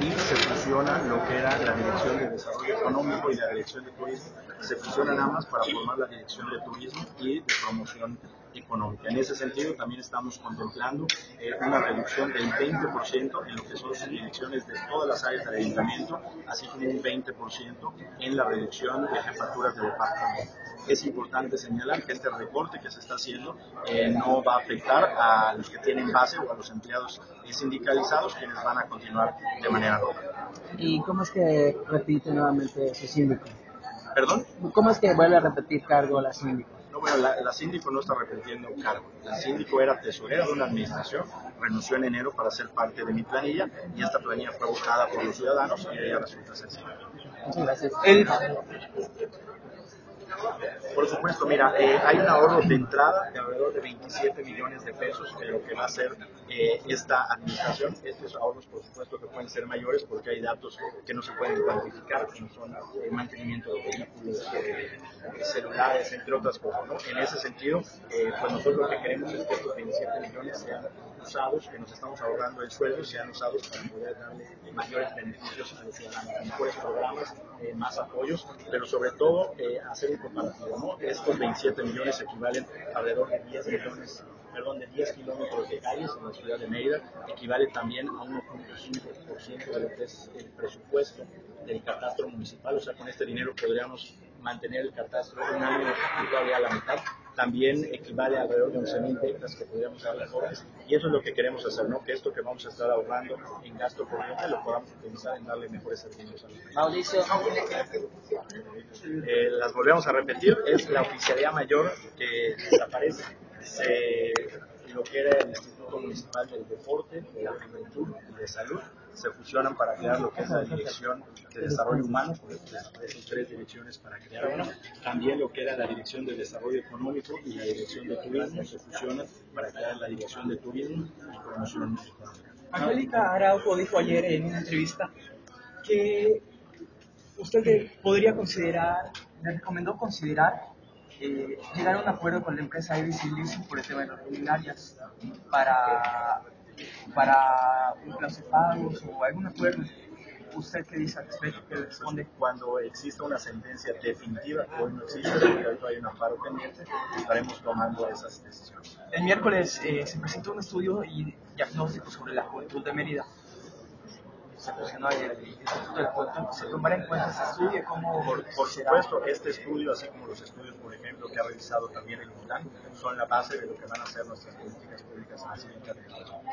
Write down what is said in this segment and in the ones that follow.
y se fusiona lo que era la Dirección de Desarrollo Económico y la Dirección de Turismo. Se fusionan ambas para formar la Dirección de Turismo y de Promoción Económica. En ese sentido, también estamos contemplando eh, una reducción del 20% en lo que son las direcciones de todas las áreas del ayuntamiento, así como un 20% en la reducción de jefaturas de departamento. Es importante señalar que este recorte que se está haciendo eh, no va a afectar a los que tienen base o a los empleados sindicalizados, quienes van a continuar de manera normal. ¿Y cómo es que repite nuevamente ese síndico? ¿Perdón? ¿Cómo es que vuelve a repetir cargo la síndico? No, bueno, la, la, síndico no está repitiendo cargo. La síndico era tesorera de una administración, renunció en enero para ser parte de mi planilla y esta planilla fue buscada por los ciudadanos y ella resulta sencilla. Muchas gracias. El... Por supuesto, mira, eh, hay un ahorro de entrada de alrededor de 27 millones de pesos en lo que va a ser eh, esta administración. Estos ahorros, por supuesto, que pueden ser mayores porque hay datos que no se pueden cuantificar, como son eh, mantenimiento de vehículos, celulares, entre otras cosas. ¿no? En ese sentido, pues nosotros lo que queremos es que estos 27 millones sean usados, que nos estamos ahorrando el sueldo, sean usados para poder darle mayores beneficios a los ciudadanos, mejores programas, más apoyos, pero sobre todo hacer un comparativo. ¿no? Estos 27 millones equivalen alrededor de 10 millones, perdón, de 10 kilómetros de calles en la ciudad de Mérida, equivale también a 1.5% de lo que es el presupuesto del catastro municipal, o sea, con este dinero podríamos mantener el catastro un año y todavía a la mitad, también equivale a alrededor de 11.000 becas que podríamos dar los jóvenes y eso es lo que queremos hacer, ¿no? que esto que vamos a estar ahorrando en gasto corriente lo podamos utilizar en darle mejores servicios a los. Mauricio. Eh, las volvemos a repetir, es la oficialidad mayor que desaparece, se, lo que era el Instituto Municipal del Deporte, de la Juventud y de Salud, se fusionan para crear lo que es la Dirección de Desarrollo Humano, esas tres direcciones para crear una. También lo que era la Dirección de Desarrollo Económico y la Dirección de Turismo se fusionan para crear la Dirección de Turismo y Promoción Económica. Angélica Araujo dijo ayer en una entrevista que usted podría considerar, le recomendó considerar eh, llegar a un acuerdo con la empresa Ibis y Leasing por el tema de las luminarias para, para un plazo de pagos o algún acuerdo. ¿Usted qué dice al respecto? ¿Qué responde? Cuando exista una sentencia definitiva, hoy no existe, porque hoy hay un amparo pendiente, estaremos tomando esas decisiones. El miércoles eh, se presentó un estudio y diagnóstico sobre la juventud de Mérida se fusionó el Instituto de Juventud, se tomará en cuenta ese estudio como... Por, por supuesto, este estudio, así como los estudios, por ejemplo, que ha realizado también el UNAM, son la base de lo que van a ser nuestras políticas públicas en la siguiente.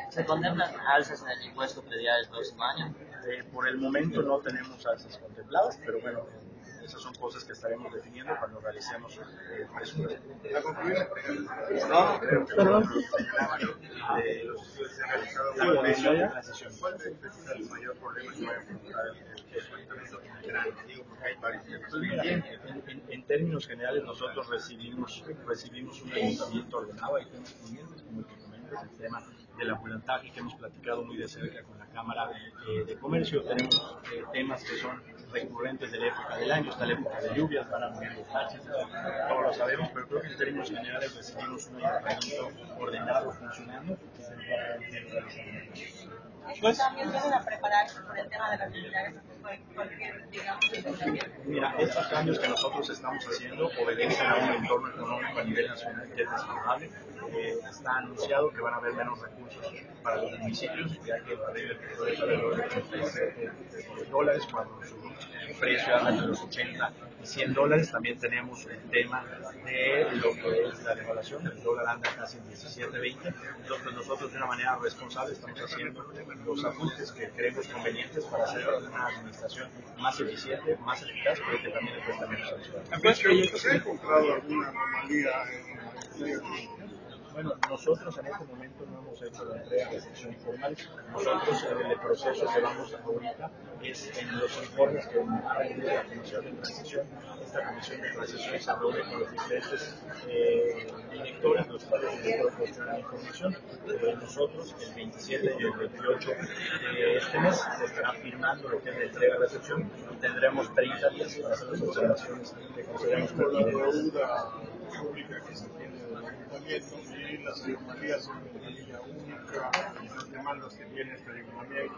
¿Se contemplan alzas en el impuesto predial el próximo año? Eh, por el momento no tenemos alzas contempladas, pero bueno, esas son cosas que estaremos definiendo cuando realicemos el presupuesto. No. De los estudios que se han realizado, de transición. ¿Cuál es el mayor problema que va a enfrentar el Digo, porque hay varios en, términos generales, nosotros recibimos, recibimos un ayuntamiento ordenado, hay temas pendientes, como el que comentas, el tema del ambulantaje que hemos platicado muy de cerca con la Cámara eh, de Comercio. Tenemos eh, temas que son recurrentes de la época del año, está la época de lluvias, van a morir los taxis, todos lo sabemos, pero creo que en términos generales recibimos un ayuntamiento ordenado, funcionando, que se va a realizar. Pues, también vienen a prepararse por el tema de las cualquier, digamos, Mira, estos cambios que nosotros estamos haciendo obedecen a un entorno económico a nivel nacional que es desfavorable. Eh, está anunciado que van a haber menos recursos para los municipios, ya que alrededor de 87 dólares, cuando su precio entre los 80 y 100 dólares. También tenemos el tema de lo que es la devaluación, el dólar anda casi en 17.20. Entonces nosotros de una manera responsable estamos haciendo los ajustes que creemos convenientes para hacer una administración más eficiente, más eficaz, pero que también le cuesta menos a los ciudadanos. ¿Se ha encontrado alguna anomalía en bueno, nosotros en este momento no hemos hecho la entrega de sección formal. Nosotros en el proceso que vamos ahorita es en los informes que ha rendido la Comisión de Transición. Esta Comisión de Transición se reúne con los diferentes eh, directores, los cuales directores proporcionan información. Eh, nosotros el 27 y el 28 de este mes se estará firmando lo que es la entrega de recepción y tendremos 30 días para hacer las observaciones que consideramos pertinentes. pública que se tiene ayuntamiento y las anomalías en la línea 1 las demandas que tiene este ayuntamiento.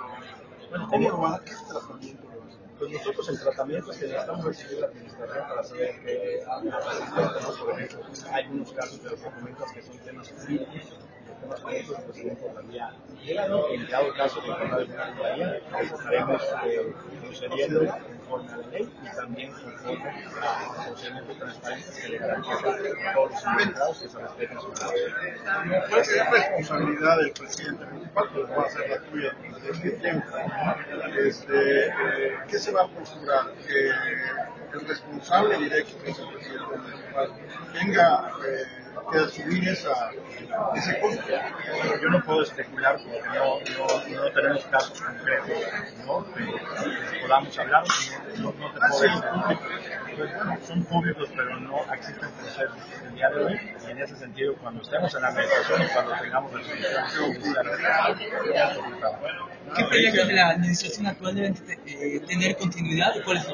Bueno, ¿Cómo va qué tratamiento hacer? Pues nosotros el tratamiento es que necesitamos recibir la administración para saber ejemplo, hay unos casos de los documentos que son temas jurídicos, temas jurídicos pues tienen por la vía legal, ¿no? En dado caso de que no haya alguna vía, pues estaremos eh, procediendo conforme a la ley y también conforme a procedimientos transparentes que le garantizan a todos los involucrados que se respeten sus derechos. ¿Cuál es responsabilidad del presidente municipal? Pues va a ser la tuya desde este tiempo. Este, eh, ¿Qué se va a procurar? Que el responsable directo, que es el presidente municipal, tenga eh, que asumir esa, ese costo. Yo no puedo especular porque no, no, no tenemos casos concretos ¿no? que, que podamos hablar, no, no, te puedo decir. Pues bueno, son públicos, pero no existen procesos el día de hoy. Y en ese sentido, cuando estemos en la administración y cuando tengamos resoluciones ¿Qué proyectos de la administración actual deben eh, tener continuidad y cuáles?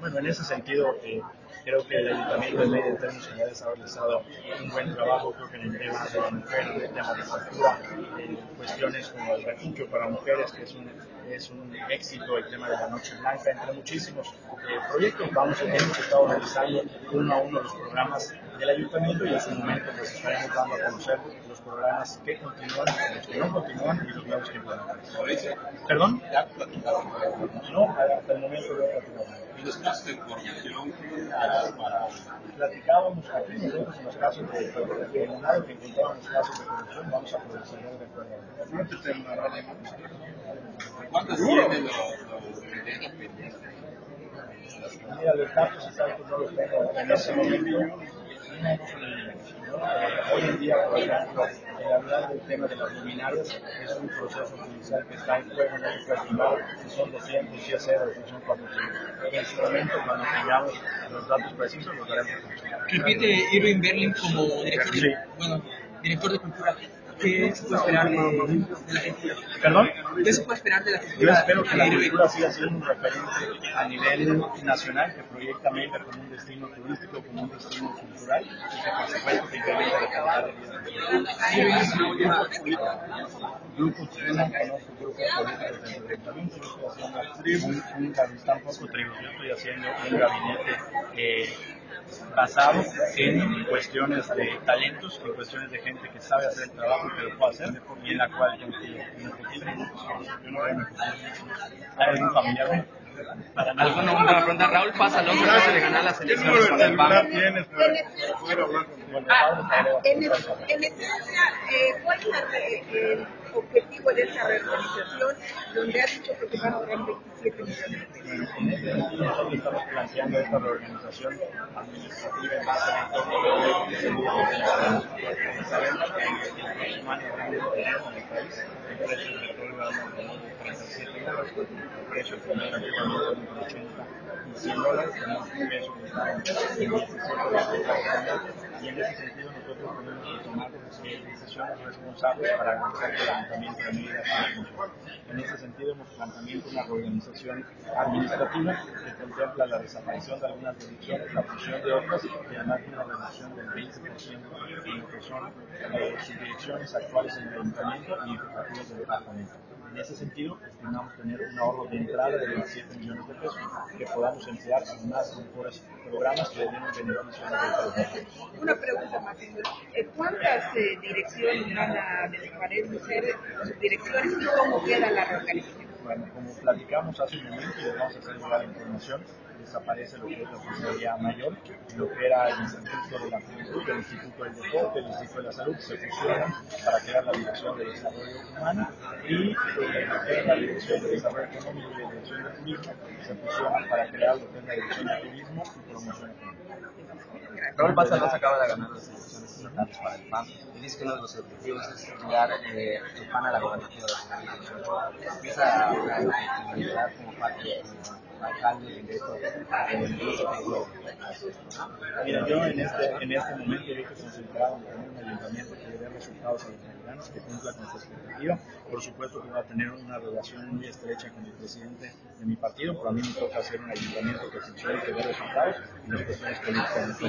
Bueno, en ese sentido, eh, creo que el Ayuntamiento de en términos ha realizado un buen trabajo, creo que en el tema de la mujer, en el tema de cultura, en cuestiones como el refugio para mujeres, que es un, es un éxito, el tema de la Noche Blanca, entre muchísimos eh, proyectos. Vamos, hemos estado realizando uno a uno los programas del Ayuntamiento y en su momento pues estaremos dando a conocer los programas que continúan, los que no continúan y los nuevos que implementan. ¿Perdón? No, hasta el momento no he de corrupción, platicábamos aquí nosotros en los casos de de Leonardo que encontrábamos casos de corrupción, vamos a proceder de acuerdo. no te tendrá ¿Cuántos tienen los, los pendientes pendientes? Mira, los datos exactos no los tengo en ese momento. Hoy en día, por ejemplo, el hablar del tema de las luminarias es un proceso judicial que está en juego, se puede estimar si son 200, si es 0, si son 400. En su momento, cuando tengamos los datos precisos, los daremos. Repite Irving Berlin como director de, Sí. bueno, director de cultura. ¿Qué se puede esperar de, de la cultura? ¿Perdón? ¿Qué se puede esperar de la Yo cultura? espero que la cultura siga siendo un referente a nivel nacional, que proyecta Mérida como un destino turístico, como un destino cultural y que por supuesto que incrementa la calidad de vida. Grupos, yo no conozco grupos políticos del ayuntamiento, yo estoy haciendo un, un gabinete, tampoco tribus, yo estoy haciendo un gabinete eh, basado en cuestiones de talentos, en cuestiones de gente que sabe hacer el trabajo que lo puede hacer y en la cual el no el. ¿Hay algún familiar? Para nada. ¿Alguna última pregunta? Raúl pasa al otro ganar las ¿Qué elecciones número con el Ah, Pablo, Pablo, en, es- en esencia, eh, ¿cuál es la el objetivo de esta reorganización donde has dicho que se van a ahorrar 27 millones este precio del petróleo anda alrededor de 37 dólares, el precio del promedio actualmente entre 80 y 100 dólares, tenemos un peso que está en 17 dólares actualmente, y en ese sentido nosotros tenemos que tomar decisiones responsables para que el ayuntamiento de siga funcionando. En ese sentido hemos planteado una reorganización administrativa que contempla la desaparición de algunas direcciones, la fusión de otras y además una reducción del 20% en lo que son eh, subdirecciones actuales en el ayuntamiento y ejecutivos del departamento. En ese sentido, estimamos tener un ahorro de entrada de 27 millones de pesos que podamos emplear en más mejores programas que den beneficio a la población. Una pregunta más. eh, ¿Cuántas eh, direcciones van a desaparecer, subdirecciones y cómo queda la reorganización? Bueno, como platicamos hace un momento y vamos a hacer llegar la información, desaparece lo que es la Oficialía Mayor, lo que era el Instituto de la Juventud, el Instituto del Deporte, el Instituto de la Salud, se fusionan para crear la Dirección de Desarrollo Humano y eh, la Dirección de Desarrollo Económico y la Dirección de Turismo se fusionan para crear lo que es la Dirección de Turismo y Promoción Económica. Raúl Pásalo acaba de ganar las elecciones estatales para el PAN y dice que uno de los objetivos es llegar eh, el PAN a la gobernatura de la. Empieza una oportunidad como parte de alcalde directo Mira, yo en este, en este momento yo estoy concentrado en tener un ayuntamiento que dé resultados a los mexicanos, que cumpla con su expectativa. Por supuesto que va a tener una relación muy estrecha con el presidente de mi partido, pero a mí me toca hacer un ayuntamiento que funcione, que dé resultados y las cuestiones políticas.